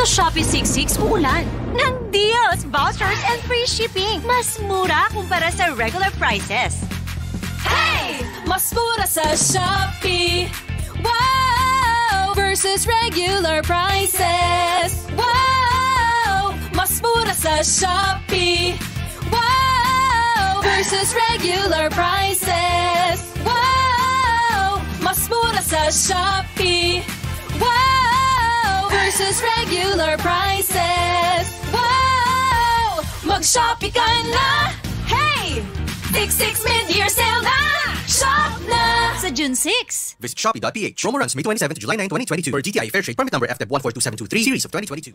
Sa Shopee 66 uulan ng deals, vouchers, and free shipping. Mas mura kumpara sa regular prices. Hey! Mas mura sa Shopee. Wow! Versus regular prices. Wow! Mas mura sa Shopee. Wow! Versus regular prices. Wow! Mas mura sa Shopee. Wow! Versus regular prices. Wow! Mag-Shopee ka na! Hey! 66 mid-year sale na! Shop na! Sa June 6. Visit Shopee.ph. Promo runs May 27 to July 9, 2022 for DTI Fair Trade Permit Number FTEB 142723 Series of 2022.